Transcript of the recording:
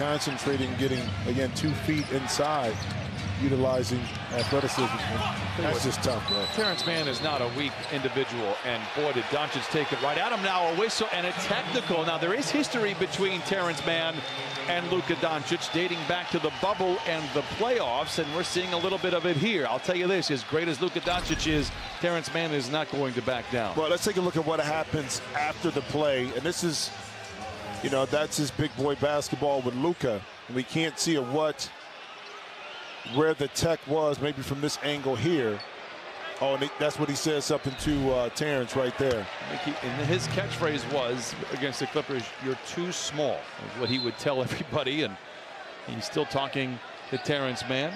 concentrating, getting, again, two feet inside, utilizing athleticism. That's just tough, bro. Terrence Mann is not a weak individual, and boy, did Doncic take it right at him. Now a whistle and a technical. Now there is history between Terrence Mann and Luka Doncic dating back to the bubble and the playoffs, and we're seeing a little bit of it here. I'll tell you this, as great as Luka Doncic is, Terrence Mann is not going to back down. Well, let's take a look at what happens after the play, and this is, you know, that's his big boy basketball with Luka. we can't see a what where the tech was, maybe from this angle here. Oh, and that's what he says up into uh, Terrence right there. He, and his catchphrase was against the Clippers, "You're too small." Is what he would tell everybody, and he's still talking to Terrence Mann.